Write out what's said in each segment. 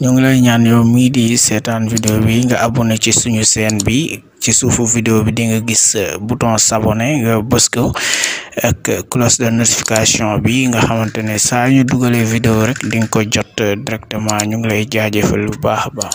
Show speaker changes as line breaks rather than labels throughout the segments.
ñu ngi lay ñaan yow mii di seetaan vidéo bi nga abonné ci suñu chaîne bi ci suufu vidéo bi di nga gis euh, bouton s'abonner nga bës ko ak cloche de notification bi nga xamante ne saa ñu dugalee vidéo rek di nga ko jot euh, directement ñu ngi lay jaajëfal bu baax a baax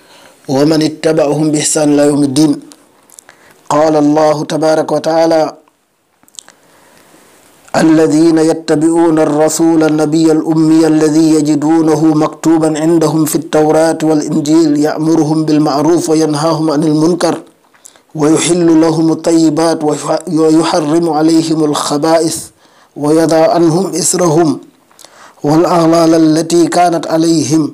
ومن اتبعهم بإحسان إلى يوم الدين قال الله تبارك وتعالى الذين يتبعون الرسول النبي الأمي الذي يجدونه مكتوبا عندهم في التوراة والإنجيل يأمرهم بالمعروف وينهاهم عن المنكر ويحل لهم الطيبات ويحرم عليهم الخبائث ويضع عنهم إسرهم والأغلال التي كانت عليهم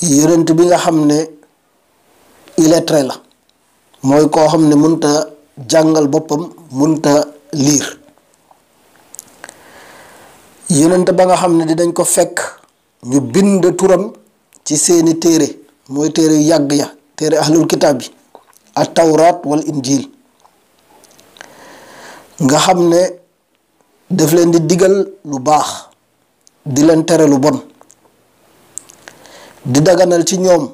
yonent bi nga xam ne illettré la mooy koo xam ne mënta jàngal boppam mënta liir yonent ba nga xam ne dinañ ko fekk ñu bind turam ci seeni téere mooy téere yu yàgg ya téere ahlul kitaab yi at tawraat wal injil nga xam ne daf leen di digal lu baax di leen tere lu bon di daganal ci ñoom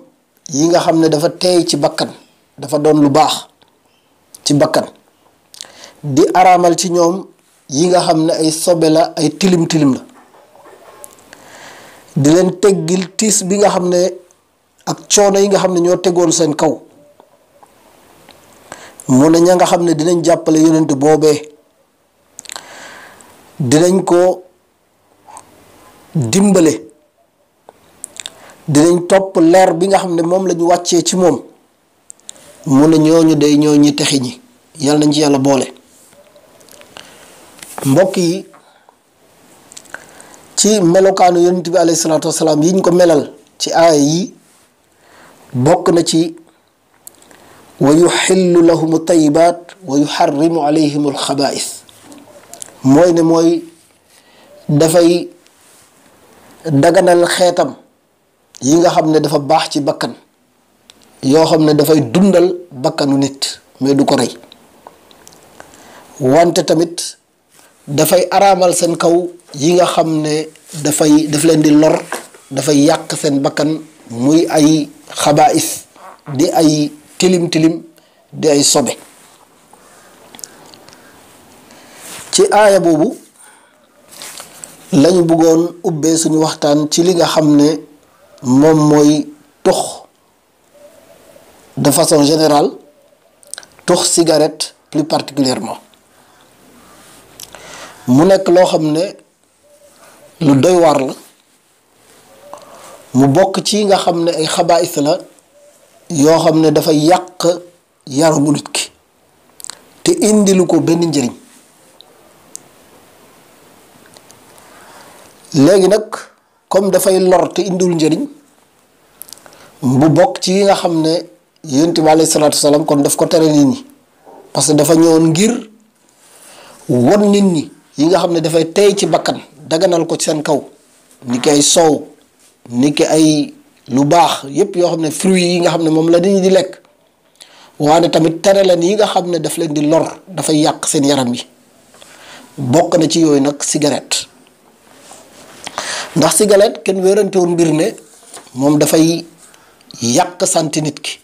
yi nga xam ne dafa teey ci bakkan dafa doon lu baax ci bakkan di araamal ci ñoom yi nga xam ne ay sobe la ay tilim tilim la di leen teggil tiis bi nga xam ne ak coono yi nga xam ne ñoo tegoon seen kaw mu ne ña nga xam ne dinañ jàppale yonent boobee dinañ ko dimbale dinañ topp leer bi nga xam ne moom lañu wàccee ci moom mu ne ñooñu day ñoo ñi texi ñi yàlla nañ ci yàlla boole mbokk yi ci melokaanu yonent bi alayhi salaatu wasalaam yiñ ko melal ci aaya yi bokk na ci wa yuxillu lahum altayibaat wa yuxarrimu alayhim alxabaais mooy ne mooy dafay daganal xeetam yi nga xam ne dafa baax ci bakkan yoo xam ne dafay dundal bakkanu nit mais du ko rey wante tamit dafay araamal seen kaw yi nga xam ne dafay daf leen di lor dafay yàq seen bakkan muy ay xabaais di ay tilim tilim di ay sobe ci aaya boobu lañu bëggoon ubbee suñu waxtaan ci li nga xam ne moom mooy tox de façon générale tux cigarette plus particulièrement mu nekk loo xam ne lu doy waar la mu bokk ci nga xam ne ay xabaayis la yoo xam ne dafa yàq yaramu nit ki te indilu ko benn njëriñ léegi nag comme dafay lor te indiwul njëriñ bu bokk ci yi nga xam ne yonent bi alayhi salaatu salaam kon daf ko tere nit ñi parce que dafa ñëwoon ngir won nit ñi yi nga xam ne dafay tey ci bakkan daganal ko ci seen kaw ni ki ay soow ni ki ay lu baax yépp yoo xam ne fruits yi nga xam ne moom la nit ñi di lekk waane tamit tere leen yi nga xam ne daf leen di lor dafay yàq seen yaram yi bokk na ci yooyu nag cigarette ndax cigarette kenn wérantewul mbir ne moom dafay yàq santi nit ki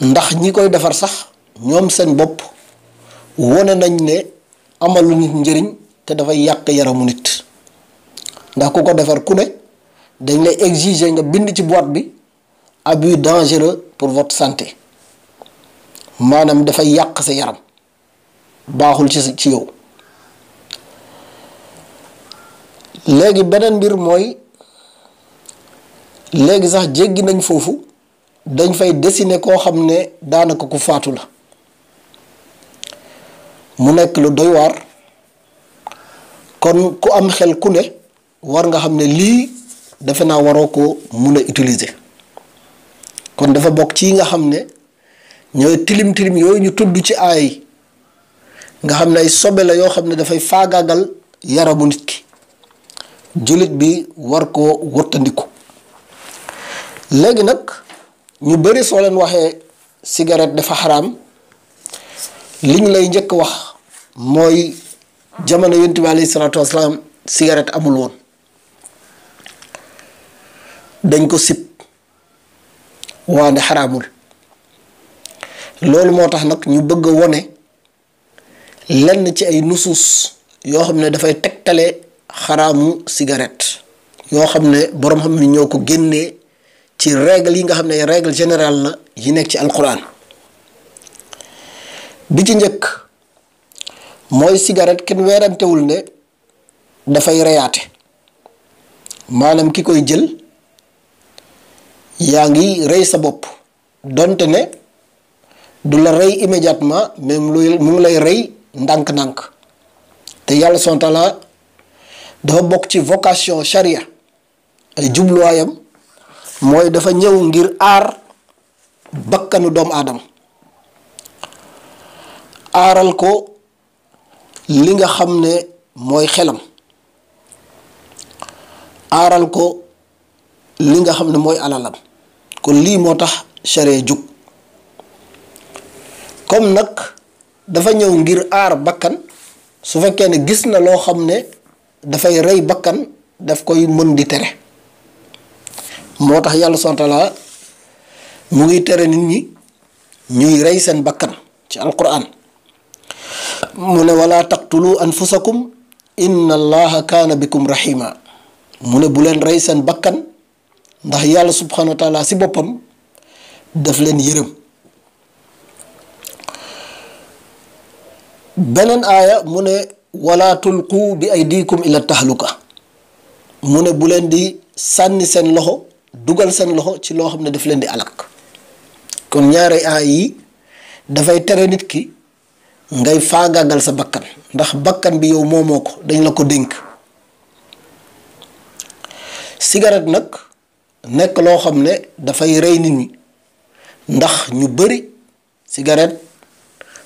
ndax ñi koy defar sax ñoom seen bopp wone nañ ne amalu nit njëriñ te dafay yàq yaramu nit ndax ku ko defar ku ne dañ lay exiger nga bind ci boîte bi abus dangereux pour votre santé maanaam dafay yàq sa yaram baaxul ci ci yow léegi beneen mbir mooy léegi sax jéggi nañ foofu dañ fay dessiner koo xam ne daanaka ku faatu la mu nekk lu doy waar kon ku am xel ku ne war nga xam ne lii defe naa waroo ko mun a utiliser kon dafa bokk ci yi nga xam ne ñooy tilim tilim yooyu ñu tudd ci aay nga xam ne ay sobe la yoo xam ne dafay faagaagal yaramu nit ki jullit bi war koo wottandiku léegi nag ñu bëri soo leen waxee cigarette dafa xaraam li ñu lay njëkk wax mooy jamono yonent bi alayhi salaatu wasalaam cigarette amul woon dañ ko sib waande xaraamul loolu moo tax nag ñu bëgg a wone lenn ci ay nusuus yoo xam ne dafay tegtale xaraamu cigarette yoo xam ne boroom xam ne ñoo ko génnee ci règle yi nga xam ne règle générale la yi nekk ci alquran bi ci njëkk mooy cigarette kenn weerantewul ne dafay reyaate maanaam ki koy jël yaa ngi rey sa bopp donte ne du la rey immédiatement mais mu ngi lay rey ndànk-ndànk te yàlla son dafa bokk ci vocation charia ay jubluwaayam mooy dafa ñëw ngir aar bakkanu doomu aadama aaral ko li nga xam ne mooy xelam aaral ko li nga xam ne mooy alalam kon lii moo tax charia jug comme nag dafa ñëw ngir aar bakkan su fekkee ne gis na loo xam ne dafay rey bakkan daf koy mën di tere moo tax yàlla subhaanahu wa taala mu ngi tere nit ñi ñuy rey seen bakkan ci alquran mu ne wala taqtulu anfusakum inna allaha kaana bikum rahima mu ne bu leen rey seen bakkan ndax yàlla subhanahu wa si boppam daf leen yërëm beneen aaya mu ne wala tulqu bi aydikum ila tahluka mu ne bu leen di sànni seen loxo dugal seen loxo ci loo xam ne daf leen di alak kon ñaari aay yi dafay tere nit ki ngay faagaagal sa bakkan ndax bakkan bi yow moomoo ko dañ la ko dénk cigarette nag nekk loo xam ne dafay rey nit ñi ndax ñu bari cigarette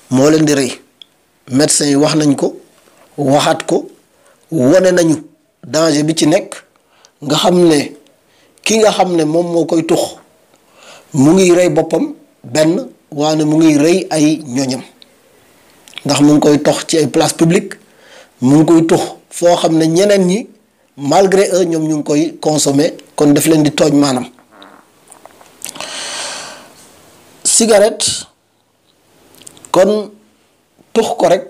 moo leen di rey médecin yi wax nañ ko waxaat ko wone nañu danger bi ci nekk nga xam ne ki nga xam ne moom moo koy tux mu ngi rey boppam benn waane mu ngi rey ay ñoñam ndax mu ngi koy tox ci ay place publique mu ngi koy tux foo xam ne ñeneen ñi malgré eux ñoom ñu ngi koy consommer kon daf leen di tooñ maanaam cigarette kon tux ko rek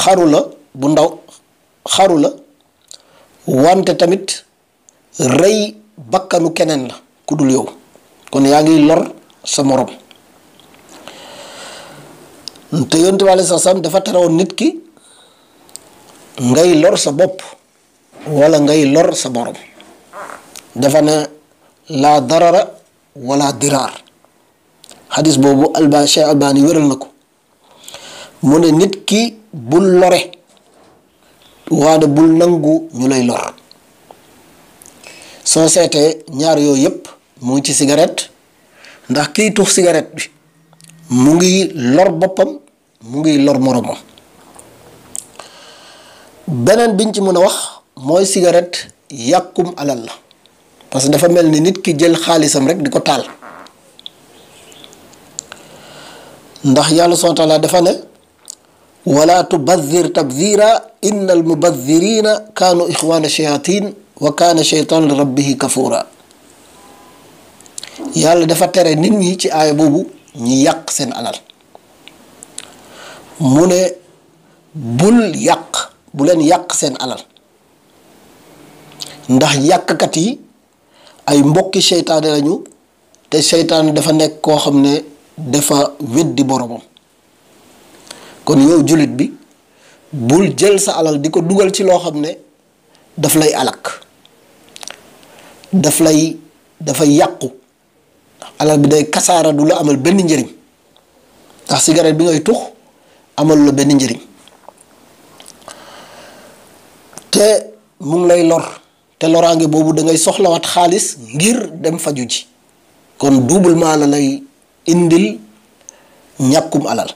xaru la bu ndaw xaru la wante tamit rey bakkanu keneen la ku dul yow kon yaa ngi lor sa morom te yonent bi alayhi salaam dafa terewoon nit ki ngay lor sa bopp wala ngay lor sa morom dafa ne laa darara wala diraar xadis boobu alba cheikh albani wéral na ko mu ne nit ki bul lore waane bul nangu ñu lay lor soo seetee ñaar yooyu yëpp mu ngi ci cigarette ndax kiy tux cigarette bi mu ngi lor boppam mu ngi lor moromam beneen biñ ci mën a wax mooy cigarette yàkkum alal la parce que dafa mel ni nit ki jël xaalisam rek di ko taal ndax yàlla subhaanahu wa taala dafa ne wala tubadir tabdira inna al mubadirina kaanu ixwaana shayatin wa kaana shaytaan li rabbihi kafuura yàlla dafa tere nit ñi ci aaya boobu ñu yàq seen alal mu ne bul yàq bu leen yàq seen alal ndax yàqkat yi ay mbokki seytaane lañu te seytaane dafa nekk koo xam ne dafa weddi boromam kon yow jullit bi bul jël sa alal di ko dugal ci loo xam ne daf lay alak daf lay dafay yàqu ndax alal bi day kasaara du la amal benn njëriñ ndax cigarette bi ngay tux amal la benn njëriñ te mu ngi lay lor te loraange boobu da ngay soxlawaat xaalis ngir dem faju ji kon doublement la lay indil ñàkkum alal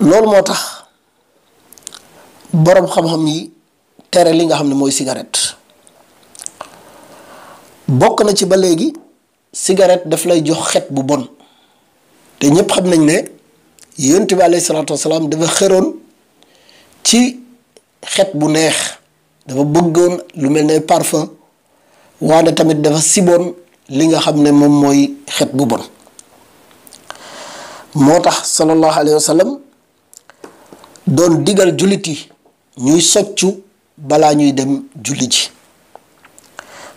loolu moo tax boroom xam-xam yi tere li nga xam ne mooy cigarette bokk na ci ba léegi cigarette daf lay jox xet bu bon te ñépp xam nañ ne yonent bi alayhi salaatu wasalaam dafa xëroon ci xet bu neex dafa bëggoon lu mel ne parfum waane tamit dafa siboon li nga xam ne moom mooy xet bu bon moo tax sallallahu alayhi wa sallam doon digal jullit yi ñuy soccu balaa ñuy dem julli ji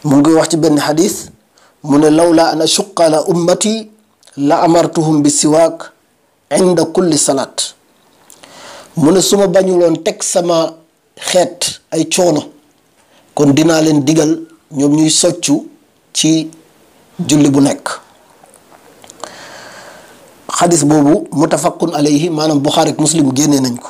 mu ngi wax ci benn xadis mu ne lawla an ashuqa ala ummati la amartuhum bi siwaak inda kulli salaat mu ne su ma bañuloon teg sama xeet ay coono kon dinaa leen digal ñoom ñuy soccu ci julli bu nekk xadis boobu mutafaqun alayhi maanaam buxaari ak muslim génnee nañ ko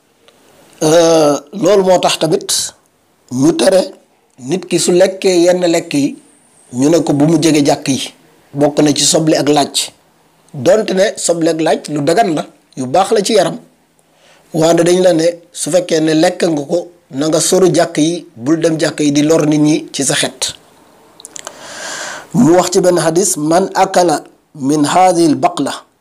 euh, loolu moo tax tamit ñu tere nit ki su lekkee yenn lekk yi ñu ne ko bu mu jege jàkk yi bokk na ci soble ak laaj donte ne soble ak laaj lu dagan la yu baax la ci yaram waande dañ la ne su fekkee ne lekk nga ko na nga soru jàkk yi bul dem jàkk yi di lor nit ñi ci sa xet mu wax ci benn xadis man akala min haadihi l baqla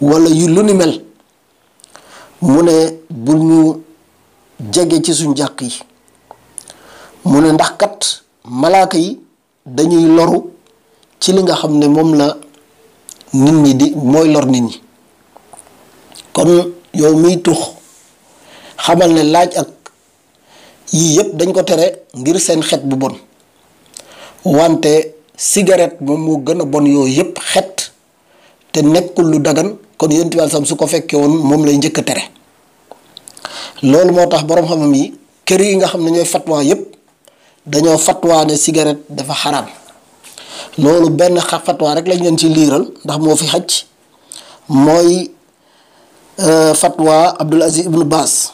wala yu lu ni mel mu ne bul ñu jege ci suñ jàq yi mu ne ndax kat malaaka yi dañuy loru ci li nga xam ne moom la nit ñi di mooy lor nit ñi kon yow miy tux xamal ne laaj ak yii yëpp dañ ko tere ngir seen xet bu bon wante cigarette moom moo gën a bon yooyu yëpp xet te nekkul lu dagan kon yonent bi sam su ko fekkee woon moom lay njëkk a tere loolu moo tax boroom xam-xam yi kër yi nga xam ne ñooy fatwa yépp dañoo fatwa ne cigarette dafa xaraam loolu benn xa fatwa rek lañ leen ci liiral ndax moo fi xaj mooy euh, fatwa Abdul Aziz ibnu Baas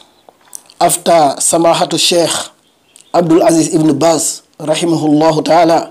afta samahatu cheikh Abdul Aziz ibnu Baas rahimahullahu taala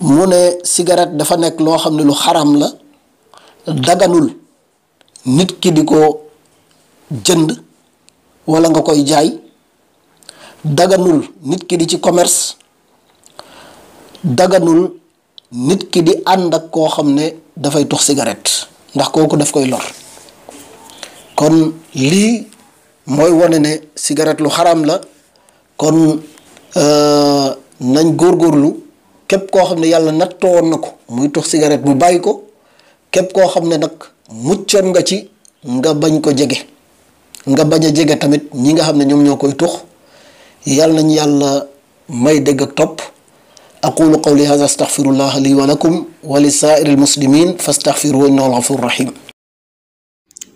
mu ne cigarette dafa nekk loo xam ne lu xaram la daganul nit ki di ko jënd wala nga koy jaay daganul nit ki di ci commerce daganul nit ki di ànd ak koo xam ne dafay tux cigarette ndax kooku daf koy lor kon lii mooy wane ne cigarette lu xaram la kon euh, nañ góor góorlu képp koo xam ne yàlla nattoo woon na ko muy tux cigarette mu bàyyi ko képp koo xam ne nag muccoon nga ci nga bañ ko jege nga bañ a jege tamit ñi nga xam ne ñoom ñoo koy tux yàlla nañ yàlla may dégg ak topp aqulu qawli hada astaghfirullah li wa lakum wa li saa'iril muslimin fastaghfiruhu innahu al-ghafur rahim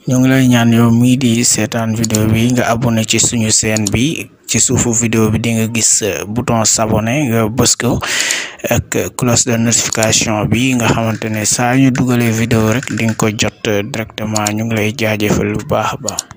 ñoo ngi lay ñaan yow mii di seetaan vidéo bi nga abonné ci suñu chaîne bi ci suufu vidéo bi di nga gis euh, bouton s'abonner nga bës ko ak cloche de notification bi nga xamante ne saa ñu dugalee vidéo rek di nga ko jot euh, directement ñu ngi lay jaajëfal bu baax a baax